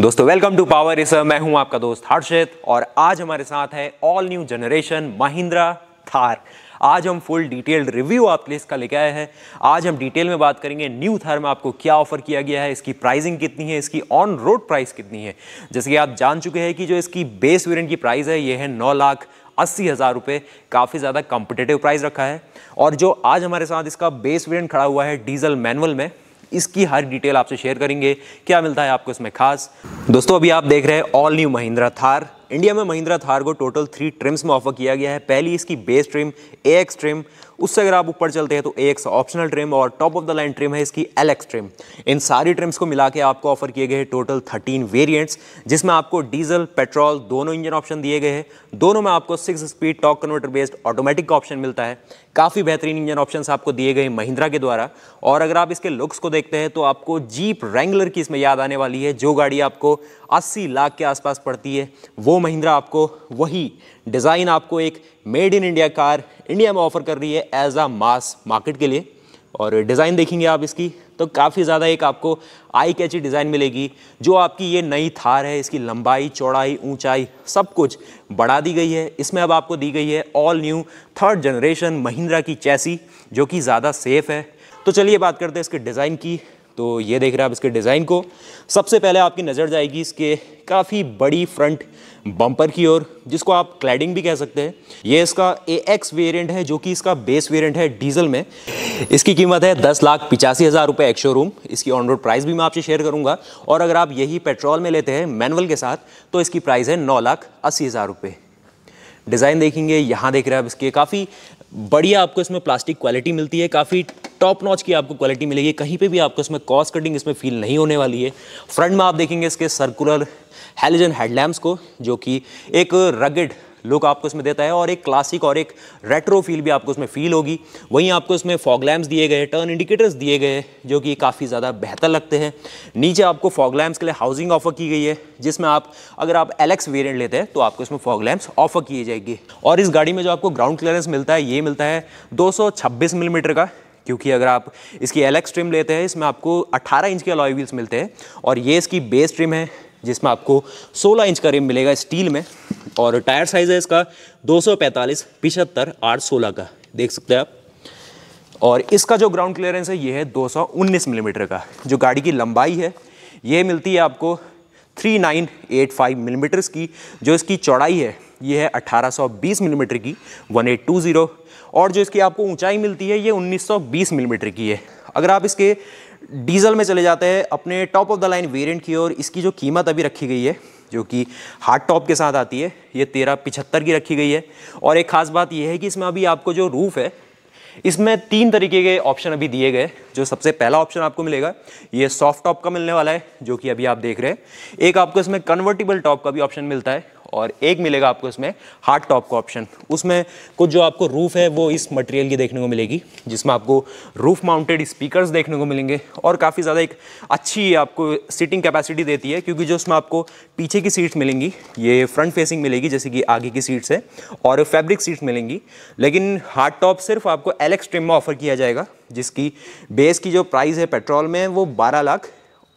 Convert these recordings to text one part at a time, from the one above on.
दोस्तों welcome to power racer मैं हूँ आपका दोस्त हर्षित और आज हमारे साथ है all new generation Mahindra Thar आज हम फुल डिटेल्ड रिव्यू आपके लिए इसका लेके आए हैं। आज हम डिटेल में बात करेंगे न्यू थार में आपको क्या ऑफ़र किया गया है, इसकी प्राइसिंग कितनी है, इसकी ऑन रोड प्राइस कितनी है। जैसे कि आप जान चुके हैं कि जो इसकी बेस वेरियंट की प्राइस है, ये है नौ लाख अस्सी हज़ार रुपये काफ़ी ज़्यादा कॉम्पिटेटिव प्राइस रखा है। और जो आज हमारे साथ इसका बेस वेरियंट खड़ा हुआ है डीजल मैनुअल में इसकी हर डिटेल आपसे शेयर करेंगे। क्या मिलता है आपको इसमें खास? दोस्तों, अभी आप देख रहे हैं all new Mahindra Thar. India में महिंद्रा थार को टोटल थ्री ट्रिम्स में ऑफ़र किया गया है। पहली इसकी base trim A X trim, उससे अगर आप ऊपर चलते हैं तो ए एक्स ऑप्शनल ट्रिम और top of the line trim है इसकी एल एक्स ट्रिम। इन सारी ट्रिम्स को मिला के आपको ऑफ़र किए गए टोटल थर्टीन वेरियंट्स जिसमें आपको डीजल, पेट्रोल, दोनों इंजन ऑप्शन दिए गए हैं। दोनों में आपको six speed torque converter based automatic option मिलता है। काफ़ी बेहतरीन इंजन ऑप्शंस आपको दिए गए महिंद्रा के द्वारा। और अगर आप इसके लुक्स को देखते हैं तो आपको जीप रेंगुलर की इसमें याद आने वाली है, जो गाड़ी आपको 80 लाख के आसपास पड़ती है। वो महिंद्रा आपको वही डिज़ाइन आपको एक made in India car India में ऑफ़र कर रही है एज अ मास मार्केट के लिए। और डिज़ाइन देखेंगे आप इसकी तो काफ़ी ज़्यादा एक आपको आई कैची डिज़ाइन मिलेगी, जो आपकी ये नई थार है, इसकी लंबाई, चौड़ाई, ऊंचाई सब कुछ बढ़ा दी गई है। इसमें अब आपको दी गई है all new third generation Mahindra की चैसी जो कि ज़्यादा सेफ़ है। तो चलिए बात करते हैं इसके डिज़ाइन की। तो ये देख रहे हैं आप इसके डिज़ाइन को। सबसे पहले आपकी नज़र जाएगी इसके काफ़ी बड़ी फ्रंट बम्पर की ओर, जिसको आप क्लैडिंग भी कह सकते हैं। ये इसका ए एक्स वेरियंट है, जो कि इसका बेस वेरियंट है डीजल में। इसकी कीमत है दस लाख पिचासी हज़ार रुपये एक्स शोरूम इसकी ऑन रोड प्राइस भी मैं आपसे शेयर करूँगा। और अगर आप यही पेट्रोल में लेते हैं मैनुअल के साथ तो इसकी प्राइस है नौ लाख अस्सी हज़ार रुपये डिज़ाइन देखेंगे, यहाँ देख रहे हैं आप इसके। काफ़ी बढ़िया आपको इसमें प्लास्टिक क्वालिटी मिलती है। काफ़ी टॉप नॉच की आपको क्वालिटी मिलेगी। कहीं पे भी आपको इसमें कॉस्ट कटिंग इसमें फील नहीं होने वाली है। फ्रंट में आप देखेंगे इसके सर्कुलर हेलोजन हेडलैम्प्स को, जो कि एक रगेड लुक आपको इसमें देता है और एक क्लासिक और एक रेट्रो फील भी आपको इसमें फील होगी। वहीं आपको इसमें फॉग लैम्प्स दिए गए टर्न इंडिकेटर्स दिए गए, जो कि काफ़ी ज़्यादा बेहतर लगते हैं। नीचे आपको फॉग लैम्प्स के लिए हाउसिंग ऑफ़र की गई है, जिसमें आप, अगर आप एलेक्स वेरिएंट लेते हैं तो आपको इसमें फॉग लैम्प्स ऑफ़र किए जाएगी। और इस गाड़ी में जो आपको ग्राउंड क्लियरेंस मिलता है, ये मिलता है दो मिलीमीटर mm का, क्योंकि अगर आप इसकी एलेक्स ट्रिम लेते हैं, इसमें आपको 18 इंच के अलॉय व्हील्स मिलते हैं और ये इसकी बेस ट्रिम है। जिसमें आपको 16 इंच का रिम मिलेगा स्टील में। और टायर साइज़ है इसका दो सौ पैंतालीस, पिछहत्तर, आठ सोलह का। देख सकते हैं आप। और इसका जो ग्राउंड क्लियरेंस है, ये है 219 मिलीमीटर का। जो गाड़ी की लंबाई है, ये मिलती है आपको 3985 मिलीमीटर्स की। जो इसकी चौड़ाई है, ये है 1820 मिलीमीटर की 1820 और जो इसकी आपको ऊंचाई मिलती है, ये 1920 मिलीमीटर की है। अगर आप इसके डीजल में चले जाते हैं, अपने top of the line variant की और इसकी जो कीमत अभी रखी गई है, जो कि हार्ड टॉप के साथ आती है, ये तेरह पिछहत्तर की रखी गई है। और एक खास बात यह है कि इसमें अभी आपको जो रूफ़ है, इसमें तीन तरीके के ऑप्शन अभी दिए गए जो सबसे पहला ऑप्शन आपको मिलेगा, ये सॉफ्ट टॉप का मिलने वाला है, जो कि अभी आप देख रहे हैं। एक आपको इसमें कन्वर्टिबल टॉप का भी ऑप्शन मिलता है और एक मिलेगा आपको इसमें हार्ड टॉप का ऑप्शन उसमें कुछ जो आपको रूफ़ है, वो इस मटेरियल की देखने को मिलेगी, जिसमें आपको रूफ माउंटेड स्पीकर्स देखने को मिलेंगे और काफ़ी ज़्यादा एक अच्छी आपको सीटिंग कैपेसिटी देती है, क्योंकि जो उसमें आपको पीछे की सीट्स मिलेंगी, ये फ्रंट फेसिंग मिलेगी, जैसे कि आगे की सीट्स है, और फैब्रिक सीट्स मिलेंगी। लेकिन हार्ड टॉप सिर्फ़ आपको एलेक्स ट्रिम में ऑफ़र किया जाएगा, जिसकी बेस की जो प्राइस है पेट्रोल में, वो बारह लाख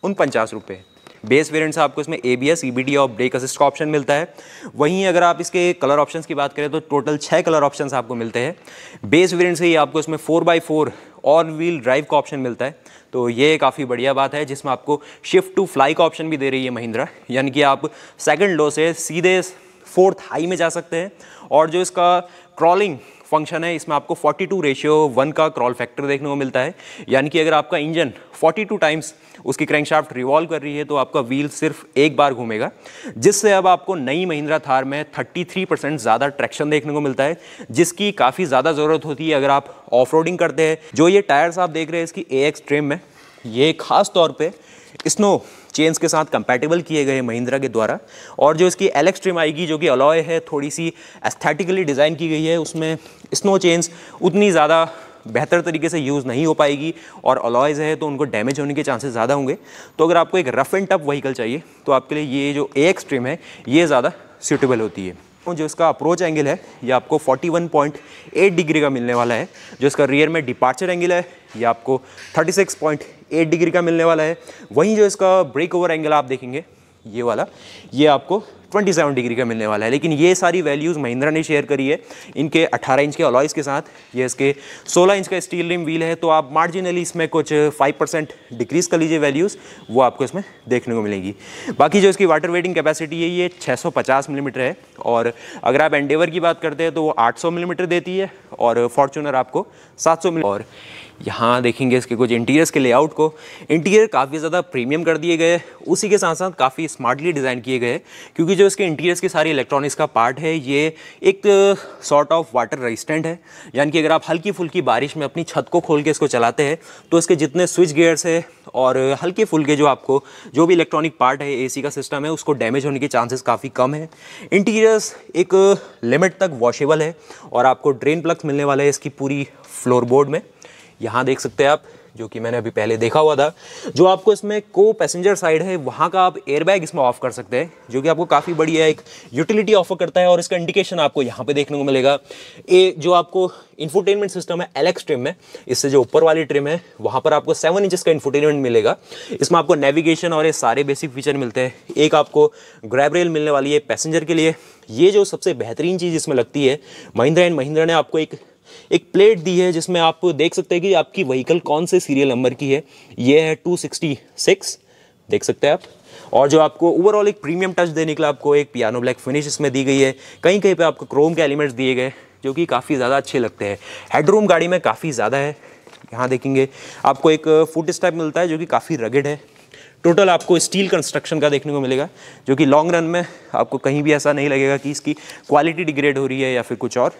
उनपचास रुपये बेस वेरिएंट से आपको इसमें A B S E B D और ब्रेक असिस्ट का ऑप्शन मिलता है। वहीं अगर आप इसके कलर ऑप्शन की बात करें तो टोटल छः कलर ऑप्शन आपको मिलते हैं। बेस वेरियंट से ही आपको इसमें four by four on wheel drive का ऑप्शन मिलता है। तो ये काफ़ी बढ़िया बात है, जिसमें आपको शिफ्ट टू फ्लाई का ऑप्शन भी दे रही है महिंद्रा। यानी कि आप सेकंड लो से सीधे फोर्थ हाई में जा सकते हैं। और जो इसका क्रॉलिंग फ़ंक्शन है, इसमें आपको 42 रेशियो वन का क्रॉल फैक्टर देखने को मिलता है। यानी कि अगर आपका इंजन 42 टाइम्स उसकी क्रैंकशाफ्ट रिवॉल्व कर रही है तो आपका व्हील सिर्फ़ एक बार घूमेगा, जिससे अब आपको नई महिंद्रा थार में 33 परसेंट ज़्यादा ट्रैक्शन देखने को मिलता है, जिसकी काफ़ी ज़्यादा ज़रूरत होती है अगर आप ऑफ़ करते हैं। जो ये टायर्स आप देख रहे हैं इसकी ए एक्स ट्रेम में, ये खास तौर पर स्नो चेन्स के साथ कंपैटिबल किए गए महिंद्रा के द्वारा। और जो इसकी एलेक्स ट्रिम आएगी, जो कि अलॉय है थोड़ी सी एस्थेटिकली डिज़ाइन की गई है, उसमें स्नो चेन्स उतनी ज़्यादा बेहतर तरीके से यूज़ नहीं हो पाएगी और अलॉयज़ है तो उनको डैमेज होने के चांसेस ज़्यादा होंगे। तो अगर आपको एक रफ एंड टफ वहीकल चाहिए तो आपके लिए ये जो ए एक्सट्रीम है, ये ज़्यादा सूटेबल होती है। जो इसका अप्रोच एंगल है, ये आपको 41.8 डिग्री का मिलने वाला है। जो इसका रियर में डिपार्चर एंगल है, ये आपको 36.8 डिग्री का मिलने वाला है। वहीं जो इसका ब्रेक ओवर एंगल आप देखेंगे, ये वाला, ये आपको 27 डिग्री का मिलने वाला है। लेकिन ये सारी वैल्यूज़ महिंद्रा ने शेयर करी है, इनके 18 इंच के अलॉयज़ के साथ, ये इसके 16 इंच का स्टील रिम व्हील है। तो आप मार्जिनली इसमें कुछ 5 परसेंट डिक्रीज़ कर लीजिए वैल्यूज़ वो आपको इसमें देखने को मिलेंगी। बाकी जो इसकी वाटर वेटिंग कैपेसिटी है, ये 650 मिलीमीटर mm है। और अगर आप एंडेवर की बात करते हैं तो वो 800 मिलीमीटर देती है, और फॉर्चूनर आपको 700 मिली और यहाँ देखेंगे इसके कुछ इंटीरियर्स के लेआउट को। इंटीरियर काफ़ी ज़्यादा प्रीमियम कर दिए गए। उसी के साथ साथ काफ़ी स्मार्टली डिज़ाइन किए गए। क्योंकि जो इसके इंटीरियर्स के सारे इलेक्ट्रॉनिक्स का पार्ट है, ये एक सॉर्ट ऑफ़ वाटर रेजिस्टेंट है। यानी कि अगर आप हल्की फुल्की बारिश में अपनी छत को खोल के इसको चलाते हैं तो इसके जितने स्विच गेयर्स है और हल्के फुल्के जो आपको, जो भी इलेक्ट्रॉनिक पार्ट है एसी का सिस्टम है, उसको डैमेज होने के चांसेस काफ़ी कम है। इंटीरियर्स एक लिमिट तक वॉशेबल है और आपको ड्रेन प्लग्स मिलने वाले हैं इसकी पूरी फ्लोर बोर्ड में। यहाँ देख सकते हैं आप, जो कि मैंने अभी पहले देखा हुआ था। जो आपको इसमें को पैसेंजर साइड है, वहाँ का आप एयरबैग इसमें ऑफ़ कर सकते हैं, जो कि आपको काफ़ी बढ़िया एक यूटिलिटी ऑफ़र करता है और इसका इंडिकेशन आपको यहाँ पे देखने को मिलेगा। ए जो आपको इन्फोटेनमेंट सिस्टम है एलेक्स ट्रिम में, इससे जो ऊपर वाली ट्रिम है, वहाँ पर आपको सेवन इंचज़ का इन्फोटेनमेंट मिलेगा। इसमें आपको नेविगेशन और ये सारे बेसिक फीचर मिलते हैं। एक आपको ग्रैब रेल मिलने वाली है पैसेंजर के लिए। ये जो सबसे बेहतरीन चीज़ इसमें लगती है, महिंद्रा एंड महिंद्रा ने आपको एक एक प्लेट दी है जिसमें आप देख सकते हैं कि आपकी व्हीकल कौन से सीरियल नंबर की है। ये है 266 देख सकते हैं आप। और जो आपको ओवरऑल एक प्रीमियम टच देने के लिए आपको एक पियानो ब्लैक फिनिश इसमें दी गई है। कहीं कहीं पे आपको क्रोम के एलिमेंट्स दिए गए, जो कि काफ़ी ज़्यादा अच्छे लगते हैं। हेडरूम गाड़ी में काफ़ी ज़्यादा है। यहाँ देखेंगे, आपको एक फुट स्टेप मिलता है जो कि काफ़ी रगेड है। टोटल आपको स्टील कंस्ट्रक्शन का देखने को मिलेगा, जो कि लॉन्ग रन में आपको कहीं भी ऐसा नहीं लगेगा कि इसकी क्वालिटी डिग्रेड हो रही है या फिर कुछ और।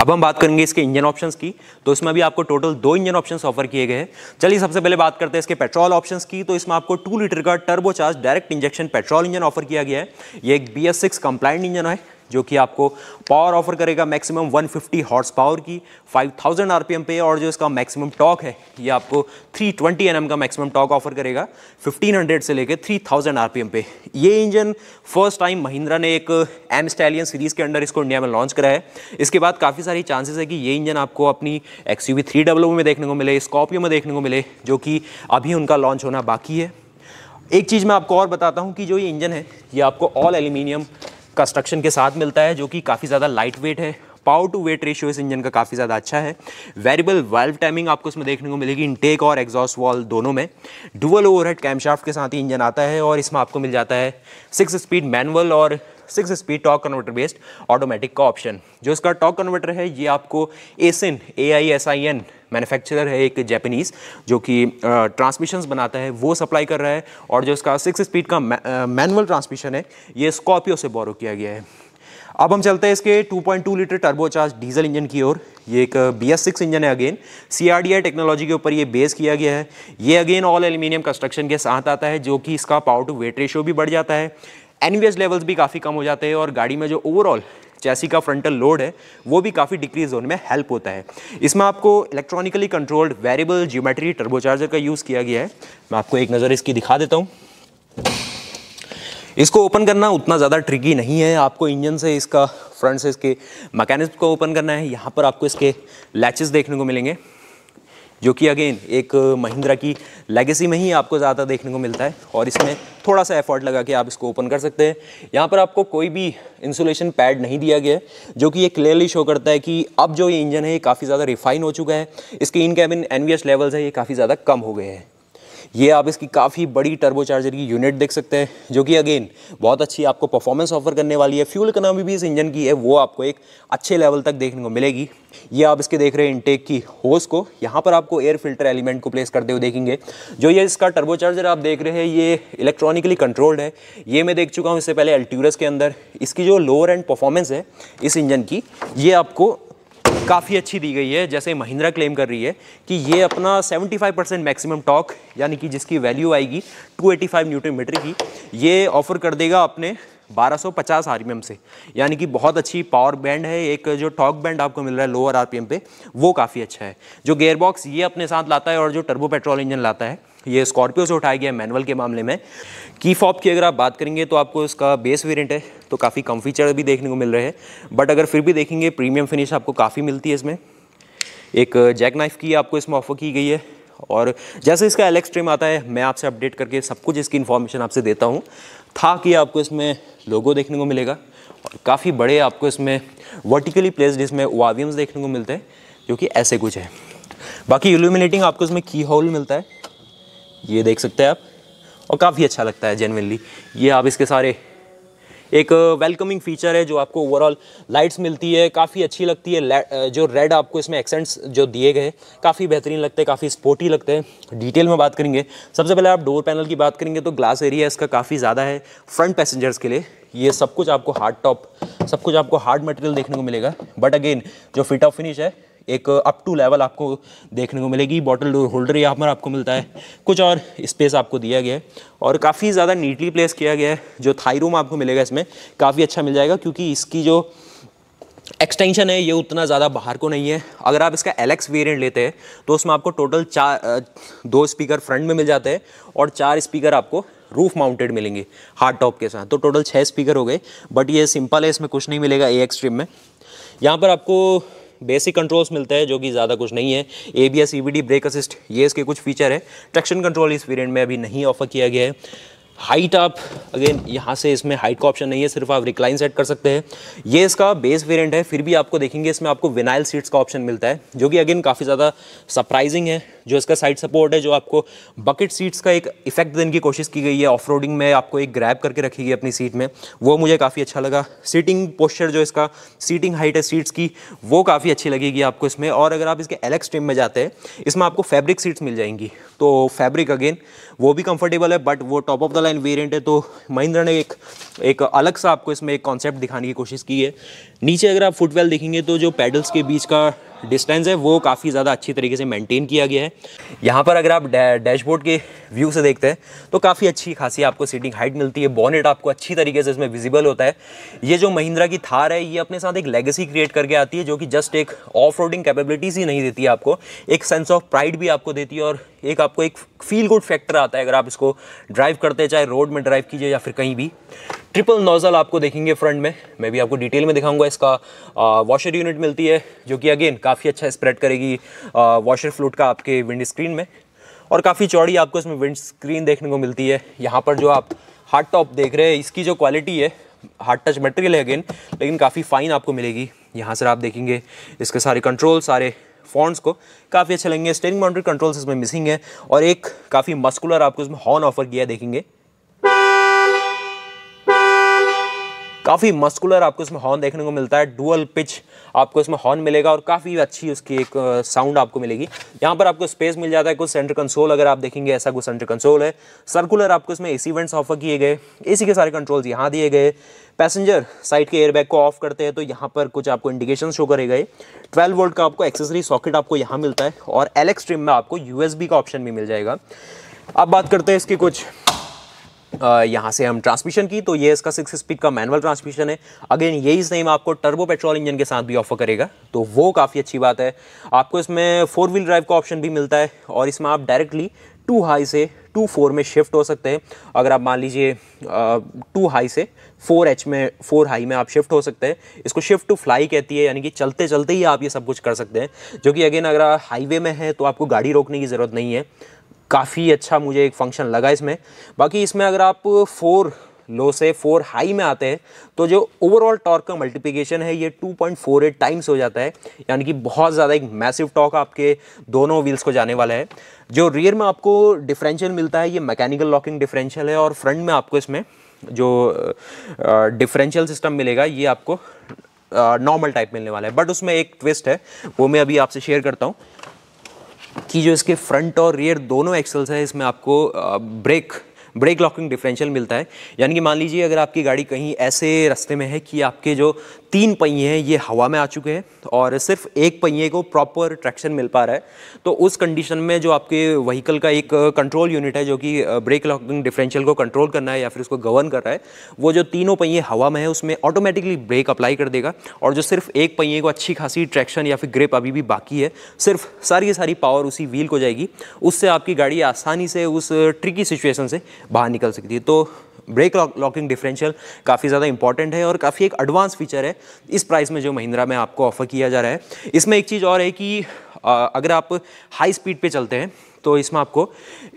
अब हम बात करेंगे इसके इंजन ऑप्शंस की। तो इसमें भी आपको टोटल दो इंजन ऑप्शंस ऑफ़र किए गए हैं। चलिए सबसे पहले बात करते हैं इसके पेट्रोल ऑप्शंस की। तो इसमें आपको टू लीटर का turbocharge direct injection petrol engine offer किया गया है। ये एक B S six compliant engine है। जो कि आपको पावर ऑफ़र करेगा मैक्सिमम 150 हॉर्स पावर की 5000 आरपीएम पे, और जो इसका मैक्सिमम टॉक है, ये आपको 320 एनएम का मैक्सिमम टॉक ऑफ़र करेगा 1500 से लेकर 3000 आरपीएम पे। ये इंजन फ़र्स्ट टाइम महिंद्रा ने एक एम स्टैलियन सीरीज़ के अंडर इसको इंडिया में लॉन्च कराया है। इसके बाद काफ़ी सारी चांसेस है कि ये इंजन आपको अपनी एक्स यू में देखने को मिले स्कॉर्पियो में देखने को मिले, जो कि अभी उनका लॉन्च होना बाकी है। एक चीज़ मैं आपको और बताता हूँ कि जो ये इंजन है, ये आपको ऑल एल्यूमिनियम कंस्ट्रक्शन के साथ मिलता है, जो कि काफ़ी ज़्यादा लाइट वेट है। पावर टू वेट रेशियो इस इंजन का काफ़ी ज़्यादा अच्छा है। वेरिएबल वाल्व टाइमिंग आपको इसमें देखने को मिलेगी इनटेक और एग्जॉस्ट वॉल दोनों में। डुअल ओवरहेड कैमशाफ्ट के साथ ही इंजन आता है और इसमें आपको मिल जाता है सिक्स स्पीड मैनुअल और six speed torque converter based automatic का ऑप्शन। जो इसका टॉक कन्वर्टर है, ये आपको Aisin A I S I N manufacturer है, एक जैपनीज़ जो कि ट्रांसमिशंस बनाता है, वो सप्लाई कर रहा है। और जो इसका सिक्स स्पीड का मैनुअल ट्रांसमिशन है, ये स्कॉर्पियो से बोरो किया गया है। अब हम चलते हैं इसके 2.2 लीटर टर्बोचार्ज डीजल इंजन की ओर। ये एक बी एस सिक्स इंजन है again C R D I technology के ऊपर ये बेस किया गया है। ये अगेन ऑल एल्यूमिनियम कंस्ट्रक्शन के साथ आता है, जो कि इसका पावर टू वेट रेशियो भी बढ़ जाता है। एनवीएस लेवल्स भी काफ़ी कम हो जाते हैं और गाड़ी में जो ओवरऑल चैसी का फ्रंटल लोड है, वो भी काफ़ी डिक्रीज होने में हेल्प होता है। इसमें आपको electronically controlled variable geometry turbocharger का यूज़ किया गया है। मैं आपको एक नज़र इसकी दिखा देता हूँ। इसको ओपन करना उतना ज़्यादा ट्रिकी नहीं है। आपको इंजन से इसका फ्रंट से इसके मैकेनिज्म को ओपन करना है। यहाँ पर आपको इसके लैचेस देखने को मिलेंगे। जो कि अगेन एक महिंद्रा की लेगेसी में ही आपको ज़्यादा देखने को मिलता है और इसमें थोड़ा सा एफर्ट लगा के आप इसको ओपन कर सकते हैं। यहाँ पर आपको कोई भी इंसुलेशन पैड नहीं दिया गया है जो कि ये क्लियरली शो करता है कि अब जो ये इंजन है, ये काफ़ी ज़्यादा रिफाइन हो चुका है। इसके इन कैबिन एन लेवल्स है, ये काफ़ी ज़्यादा कम हो गए हैं। ये आप इसकी काफ़ी बड़ी टर्बो चार्जर की यूनिट देख सकते हैं, जो कि अगेन बहुत अच्छी आपको परफॉर्मेंस ऑफ़र करने वाली है। फ्यूल इकोनॉमी भी इस इंजन की है, वो आपको एक अच्छे लेवल तक देखने को मिलेगी। ये आप इसके देख रहे हैं इनटेक की होस को। यहाँ पर आपको एयर फ़िल्टर एलिमेंट को प्लेस करते हुए देखेंगे। जो ये इसका टर्बो चार्जर आप देख रहे हैं, ये इलेक्ट्रॉनिकली कंट्रोल्ड है। ये मैं देख चुका हूँ इससे पहले अल्ट्यूरस के अंदर। इसकी जो लोअर एंड परफॉर्मेंस है, इस इंजन की, ये आपको काफ़ी अच्छी दी गई है, जैसे महिंद्रा क्लेम कर रही है कि ये अपना 75 परसेंट मैक्सिमम टॉक यानी कि जिसकी वैल्यू आएगी 285 न्यूटन मीटर की, ये ऑफ़र कर देगा अपने 1250 आरपीएम से। यानी कि बहुत अच्छी पावर बैंड है, एक जो टॉक बैंड आपको मिल रहा है लोअर आरपीएम पे, वो काफ़ी अच्छा है। जो गेयरबॉक्स ये अपने साथ लाता है और जो टर्बो पेट्रोल इंजन लाता है ये स्कॉर्पियो से उठाया गया मैनुअल के मामले में की फॉप की अगर आप बात करेंगे तो आपको इसका बेस वेरिएंट है तो काफ़ी कम फीचर भी देखने को मिल रहे हैं। बट अगर फिर भी देखेंगे प्रीमियम फिनिश आपको काफ़ी मिलती है इसमें। एक जैक नाइफ की आपको इसमें ऑफ़र की गई है। और जैसे इसका एल ट्रिम आता है, मैं आपसे अपडेट करके सब कुछ इसकी इन्फॉर्मेशन आपसे देता हूँ। था कि आपको इसमें लोगो देखने को मिलेगा। और काफ़ी बड़े आपको इसमें वर्टिकली प्लेस्ड इसमें वावियम्स देखने को मिलते हैं, जो कि ऐसे कुछ है। बाकी इल्यूमिनेटिंग आपको इसमें की होल मिलता है। ये देख सकते हैं आप। और काफ़ी अच्छा लगता है जेनविनली ये आप इसके सारे, एक वेलकमिंग फीचर है जो आपको ओवरऑल लाइट्स मिलती है, काफ़ी अच्छी लगती है। जो रेड आपको इसमें एक्सेंट्स जो दिए गए काफ़ी बेहतरीन लगते हैं, काफ़ी स्पोर्टी लगते हैं। डिटेल में बात करेंगे। सबसे पहले आप डोर पैनल की बात करेंगे तो ग्लास एरिया इसका काफ़ी ज़्यादा है फ्रंट पैसेंजर्स के लिए। ये सब कुछ आपको हार्ड टॉप सब कुछ आपको हार्ड मटेरियल देखने को मिलेगा। बट अगेन जो फिट ऑफ़ फिनिश है एक अप टू लेवल आपको देखने को मिलेगी। बॉटल डोर होल्डर यहाँ पर आपको मिलता है। कुछ और स्पेस आपको दिया गया है। और काफ़ी ज़्यादा नीटली प्लेस किया गया है। जो थाई रूम आपको मिलेगा इसमें, काफ़ी अच्छा मिल जाएगा क्योंकि इसकी जो एक्सटेंशन है, ये उतना ज़्यादा बाहर को नहीं है। अगर आप इसका एलेक्स वेरिएंट लेते हैं तो उसमें आपको टोटल चार दो स्पीकर फ्रंट में मिल जाते हैं और चार स्पीकर आपको रूफ माउंटेड मिलेंगे हार्ड टॉप के साथ। तो टोटल छः स्पीकर हो गए। बट ये सिंपल है, इसमें कुछ नहीं मिलेगा ए एक्सट्रीम में। यहाँ पर आपको बेसिक कंट्रोल्स मिलते हैं, जो कि ज़्यादा कुछ नहीं है। A B S brake assist ये इसके कुछ फीचर है। ट्रैक्शन कंट्रोल इस वेरियंट में अभी नहीं ऑफ़र किया गया है। हाइट आप अगेन यहाँ से इसमें हाइट का ऑप्शन नहीं है, सिर्फ़ आप रिक्लाइन सेट कर सकते हैं। ये इसका बेस वेरिएंट है, फिर भी आपको देखेंगे, इसमें आपको विनाइल सीट्स का ऑप्शन मिलता है, जो कि अगेन काफ़ी ज़्यादा सरप्राइजिंग है। जो इसका साइड सपोर्ट है, जो आपको बकेट सीट्स का एक इफ़ेक्ट देने की कोशिश की गई है ऑफ़ में आपको एक ग्रैब करके रखी गई अपनी सीट में, वो मुझे काफ़ी अच्छा लगा। सीटिंग पोस्चर जो इसका सीटिंग हाइट है सीट्स की, वो काफ़ी अच्छी लगेगी आपको इसमें। और अगर आप इसके एलेक्स ट्रिम में जाते हैं, इसमें आपको फैब्रिक सीट्स मिल जाएँगी। तो फैब्रिक अगेन वो भी कंफर्टेबल है बट वो top of the line variant है तो महिंद्रा ने एक एक अलग सा आपको इसमें एक कॉन्सेप्ट दिखाने की कोशिश की है। नीचे अगर आप फुटवेल देखेंगे तो जो पैडल्स के बीच का डिस्टेंस है, वो काफ़ी ज़्यादा अच्छी तरीके से मेंटेन किया गया है। यहाँ पर अगर आप डैशबोर्ड के व्यू से देखते हैं तो काफ़ी अच्छी खासी आपको सीटिंग हाइट मिलती है बॉनेट आपको अच्छी तरीके से इसमें विजिबल होता है। ये जो महिंद्रा की थार है, ये अपने साथ एक लेगेसी क्रिएट करके आती है, जो कि जस्ट एक ऑफ़ रोडिंग कैपेबिलिटीज़ ही नहीं देती है आपको, एक सेंस ऑफ़ प्राइड भी आपको देती है और एक आपको एक फील गुड फैक्टर आता है अगर आप इसको ड्राइव करते चाहे रोड में ड्राइव कीजिए या फिर कहीं भी। ट्रिपल नोजल आपको देखेंगे फ्रंट में। मैं भी आपको डिटेल में दिखाऊँगा इसका। वॉशर यूनिट मिलती है, जो कि अगेन काफ़ी अच्छा स्प्रेड करेगी वॉशर फ्लूट का आपके विंड स्क्रीन में। और काफ़ी चौड़ी आपको इसमें विंड स्क्रीन देखने को मिलती है। यहाँ पर जो आप हार्ड टॉप देख रहे हैं, इसकी जो क्वालिटी है हार्ड टच मटेरियल है अगेन लेकिन काफ़ी फाइन आपको मिलेगी। यहाँ से आप देखेंगे, इसके सारे कंट्रोल सारे फॉन्ट्स को काफ़ी अच्छे लगेंगे। स्टेरिंग माउंटेड कंट्रोल्स इसमें मिसिंग है और एक काफ़ी मस्कुलर आपको इसमें हॉर्न ऑफ़र किया देखेंगे। काफ़ी मस्कुलर आपको इसमें हॉर्न देखने को मिलता है डुअल पिच आपको इसमें हॉर्न मिलेगा और काफ़ी अच्छी उसकी एक साउंड आपको मिलेगी। यहाँ पर आपको स्पेस मिल जाता है, कुछ सेंटर कंसोल अगर आप देखेंगे, ऐसा कुछ सेंटर कंसोल है। सर्कुलर आपको इसमें एसी वेंट्स ऑफ़र किए गए। एसी के सारे कंट्रोल्स यहाँ दिए गए। पैसेंजर साइड के एयरबैग को ऑफ़ करते हैं तो यहाँ पर कुछ आपको इंडिकेशन शो करेगा ट्वेल्व वोल्ट का आपको एक्सेसरी सॉकेट आपको यहाँ मिलता है, और एलेक्स स्ट्रीम में आपको यूएसबी का ऑप्शन भी मिल जाएगा। अब बात करते हैं इसकी कुछ यहाँ से हम ट्रांसमिशन की तो ये इसका सिक्स स्पीड का मैनुअल ट्रांसमिशन है। अगेन यही सेम आपको टर्बो पेट्रोल इंजन के साथ भी ऑफ़र करेगा। तो वो काफ़ी अच्छी बात है। आपको इसमें फोर व्हील ड्राइव का ऑप्शन भी मिलता है और इसमें आप डायरेक्टली टू हाई से टू फोर में शिफ्ट हो सकते हैं। अगर आप मान लीजिए टू हाई से फोर एच में फोर हाई में आप शिफ्ट हो सकते हैं। इसको शिफ्ट टू फ्लाई कहती है, यानी कि चलते चलते ही आप ये सब कुछ कर सकते हैं। जो कि अगेन अगर हाईवे में है तो आपको गाड़ी रोकने की ज़रूरत नहीं है। काफ़ी अच्छा मुझे एक फ़ंक्शन लगा इसमें। बाकी इसमें अगर आप फोर लो से फोर हाई में आते हैं तो जो ओवरऑल टॉर्क का मल्टीप्लिकेशन है, ये 2.48 टाइम्स हो जाता है। यानी कि बहुत ज़्यादा एक मैसिव टॉर्क आपके दोनों व्हील्स को जाने वाला है। जो रियर में आपको डिफरेंशियल मिलता है, ये मैकेनिकल लॉकिंग डिफरेंशियल है, और फ्रंट में आपको इसमें जो डिफरेंशियल सिस्टम मिलेगा, ये आपको नॉर्मल टाइप मिलने वाला है। बट उसमें एक ट्विस्ट है, वो मैं अभी आपसे शेयर करता हूँ। कि जो इसके फ्रंट और रियर दोनों एक्सल्स हैं, इसमें आपको ब्रेक ब्रेक लॉकिंग डिफरेंशियल मिलता है। यानी कि मान लीजिए अगर आपकी गाड़ी कहीं ऐसे रास्ते में है कि आपके जो तीन पहिए हैं, ये हवा में आ चुके हैं और सिर्फ़ एक पहिए को प्रॉपर ट्रैक्शन मिल पा रहा है। तो उस कंडीशन में जो आपके व्हीकल का एक कंट्रोल यूनिट है, जो कि ब्रेक लॉकिंग डिफरेंशियल को कंट्रोल करना है या फिर उसको गवर्न कर रहा है, वो जो तीनों पहिए हवा में है, उसमें ऑटोमेटिकली ब्रेक अप्लाई कर देगा और जो सिर्फ़ एक पहिए को अच्छी खासी ट्रैक्शन या फिर ग्रिप अभी भी बाकी है, सिर्फ़ सारी की सारी पावर उसी व्हील को जाएगी। उससे आपकी गाड़ी आसानी से उस ट्रिकी सिचुएशन से बाहर निकल सकती है। तो ब्रेक लॉकिंग डिफरेंशियल काफ़ी ज़्यादा इंपॉर्टेंट है और काफ़ी एक एडवांस फीचर है इस प्राइस में जो महिंद्रा में आपको ऑफ़र किया जा रहा है। इसमें एक चीज़ और है कि अगर आप हाई स्पीड पे चलते हैं तो इसमें आपको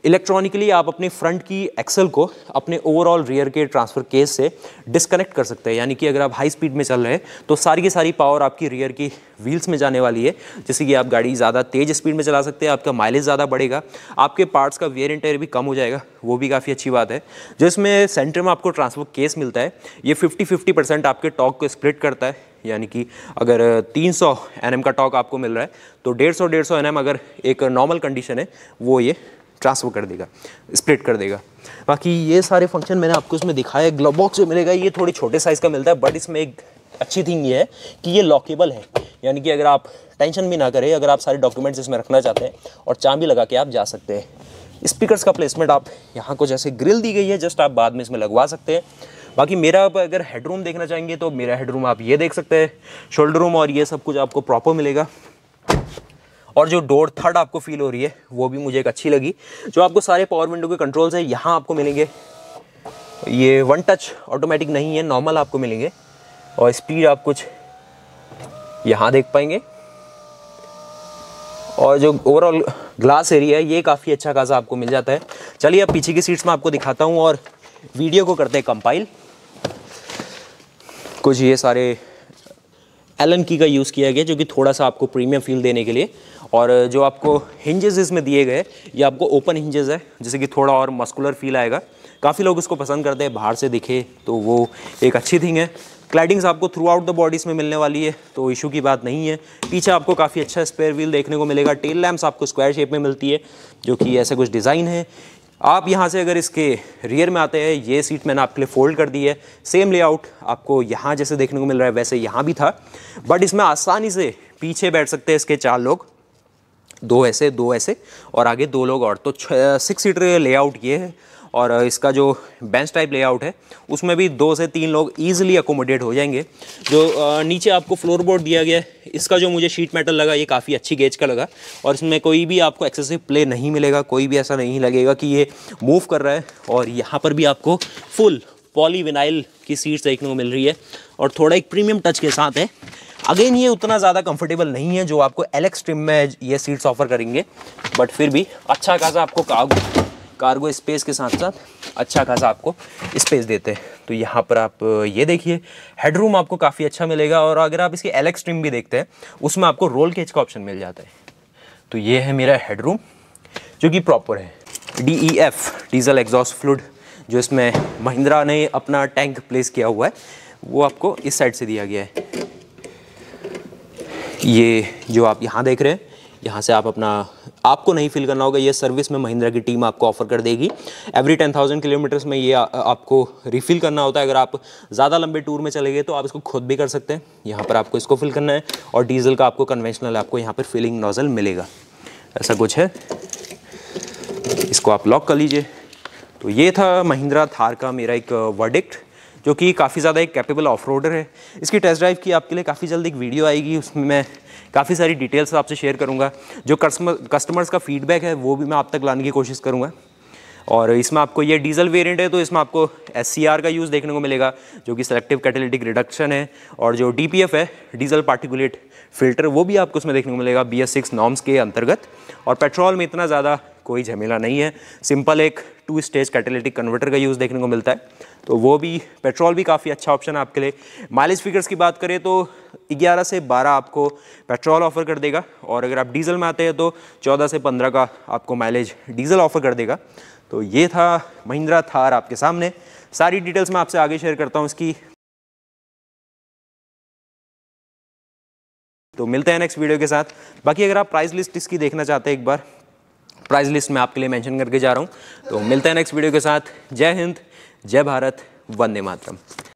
इलेक्ट्रॉनिकली आप अपने फ्रंट की एक्सल को अपने ओवरऑल रियर के ट्रांसफ़र केस से डिस्कनेक्ट कर सकते हैं। यानी कि अगर आप हाई स्पीड में चल रहे हैं तो सारी की सारी पावर आपकी रियर की व्हील्स में जाने वाली है जैसे कि आप गाड़ी ज़्यादा तेज़ स्पीड में चला सकते हैं, आपका माइलेज ज़्यादा बढ़ेगा, आपके पार्ट्स का वेयर एंड टेयर भी कम हो जाएगा, वो भी काफ़ी अच्छी बात है। जो इसमें सेंटर में आपको ट्रांसफ़र केस मिलता है, ये फिफ्टी फिफ्टी परसेंट आपके टॉक को स्प्लिट करता है। यानी कि अगर 300 सौ का टॉक आपको मिल रहा है तो 150 सौ, डेढ़ सौ अगर एक नॉर्मल कंडीशन है, वो ये ट्रांसफ़र कर देगा, स्प्लिट कर देगा। बाकी ये सारे फ़ंक्शन मैंने आपको इसमें दिखाया ग्लव बॉक्स जो मिलेगा, ये थोड़ी छोटे साइज़ का मिलता है, बट इसमें एक अच्छी थिंग ये है कि ये लॉकेबल है। यानी कि अगर आप टेंशन भी ना करें, अगर आप सारे डॉक्यूमेंट्स इसमें रखना चाहते हैं, और चाबी लगा के आप जा सकते हैं। स्पीकर्स का प्लेसमेंट आप यहाँ को जैसे ग्रिल दी गई है जस्ट आप बाद में इसमें लगवा सकते हैं। बाकी मेरा आप अगर हेडरूम देखना चाहेंगे तो मेरा हेडरूम आप ये देख सकते हैं। शोल्डर रूम और ये सब कुछ आपको प्रॉपर मिलेगा। और जो डोर थर्ड आपको फील हो रही है, वो भी मुझे एक अच्छी लगी। जो आपको सारे पावर विंडो के कंट्रोल्स है, यहाँ आपको मिलेंगे। ये वन टच ऑटोमेटिक नहीं है नॉर्मल आपको मिलेंगे। और स्पीड आप कुछ यहाँ देख पाएँगे। और जो ओवरऑल ग्लास एरिया है, ये काफ़ी अच्छा खासा आपको मिल जाता है। चलिए अब पीछे की सीट्स में आपको दिखाता हूँ और वीडियो को करते हैं कंपाइल कुछ ये सारे एलन की का यूज़ किया गया जो कि थोड़ा सा आपको प्रीमियम फील देने के लिए। और जो आपको हिंजेस इसमें दिए गए, ये आपको ओपन हिंजेस है जैसे कि थोड़ा और मस्कुलर फील आएगा। काफ़ी लोग इसको पसंद करते हैं, बाहर से दिखे तो वो एक अच्छी थिंग है। क्लाइडिंग्स आपको थ्रू आउट द बॉडीज़ में मिलने वाली है तो इशू की बात नहीं है। पीछे आपको काफ़ी अच्छा स्पेयर व्हील देखने को मिलेगा। टेल लैम्प्स आपको स्क्वायर शेप में मिलती है, जो कि ऐसा कुछ डिज़ाइन है। आप यहाँ से अगर इसके रियर में आते हैं, ये सीट मैंने आपके लिए फोल्ड कर दी है। सेम लेआउट आपको यहाँ जैसे देखने को मिल रहा है, वैसे यहाँ भी था। बट इसमें आसानी से पीछे बैठ सकते हैं इसके चार लोग। दो ऐसे दो ऐसे और आगे दो लोग और। तो सिक्स सीटर लेआउट ये है। और इसका जो बेंच टाइप लेआउट है, उसमें भी दो से तीन लोग ईजिली अकोमोडेट हो जाएँगे। जो नीचे आपको फ्लोर बोर्ड दिया गया है, इसका जो मुझे शीट मेटल लगा, ये काफ़ी अच्छी गेज का लगा और इसमें कोई भी आपको एक्सेसिव प्ले नहीं मिलेगा, कोई भी ऐसा नहीं लगेगा कि ये मूव कर रहा है और यहाँ पर भी आपको फुल पॉलीविनाइल की सीट्स देखने को मिल रही है और थोड़ा एक प्रीमियम टच के साथ है। अगेन ये उतना ज़्यादा कंफर्टेबल नहीं है जो आपको एलेक्स ट्रिम में ये सीट्स ऑफ़र करेंगे बट फिर भी अच्छा खासा आपको कार्गो स्पेस के साथ साथ अच्छा खासा आपको स्पेस देते हैं। तो यहाँ पर आप ये देखिए, हेडरूम आपको काफ़ी अच्छा मिलेगा और अगर आप इसकी एलेक्स ट्रिम भी देखते हैं, उसमें आपको रोल केज का ऑप्शन मिल जाता है। तो ये है मेरा हेडरूम जो कि प्रॉपर है। D E F diesel exhaust fluid जो इसमें महिंद्रा ने अपना टैंक प्लेस किया हुआ है, वो आपको इस साइड से दिया गया है। ये जो आप यहाँ देख रहे हैं यहाँ से आप अपना आपको नहीं फील करना होगा ये सर्विस में महिंद्रा की टीम आपको ऑफ़र कर देगी। एवरी टेन थाउज़ेंड किलोमीटर्स में ये आ, आपको रिफ़िल करना होता है। अगर आप ज़्यादा लंबे टूर में चले गए तो आप इसको खुद भी कर सकते हैं। यहाँ पर आपको इसको फिल करना है और डीजल का आपको कन्वेंशनल आपको यहाँ पर फिलिंग नोज़ल मिलेगा। ऐसा कुछ है। इसको आप लॉक कर लीजिए। तो ये था महिंद्रा थार का मेरा एक वर्डिक्ट जो कि काफ़ी ज़्यादा एक कैपेबल ऑफ़ रोडर है। इसकी टेस्ट ड्राइव की आपके लिए काफ़ी जल्द एक वीडियो आएगी, उसमें मैं काफ़ी सारी डिटेल्स आपसे शेयर करूँगा। जो कस्टमर कस्टमर्स का फीडबैक है, वो भी मैं आप तक लाने की कोशिश करूँगा। और इसमें आपको ये डीजल वेरिएंट है तो इसमें आपको एससीआर का यूज़ देखने को मिलेगा, जो कि सेलेक्टिव कैटेलिटिक रिडक्शन है। और जो डीपीएफ है डीजल पार्टिकुलेट फ़िल्टर वो भी आपको उसमें देखने को मिलेगा बी एस नॉर्म्स के अंतर्गत। और पेट्रोल में इतना ज़्यादा कोई झमेला नहीं है। सिंपल एक टू स्टेज कैटेलिटिक कन्वर्टर का यूज़ देखने को मिलता है। तो वो भी पेट्रोल भी काफ़ी अच्छा ऑप्शन है आपके लिए। माइलेज फिगर्स की बात करें तो 11 से 12 आपको पेट्रोल ऑफ़र कर देगा। और अगर आप डीजल में आते हैं तो 14 से 15 का आपको माइलेज डीजल ऑफ़र कर देगा। तो ये था महिंद्रा थार आपके सामने। सारी डिटेल्स मैं आपसे आगे शेयर करता हूँ इसकी। तो मिलते हैं नेक्स्ट वीडियो के साथ। बाकी अगर आप प्राइस लिस्ट इसकी देखना चाहते हैं एक बार प्राइस लिस्ट में आपके लिए मेंशन करके जा रहा हूँ। तो मिलते हैं नेक्स्ट वीडियो के साथ। जय हिंद, जय भारत, वंदे मातरम।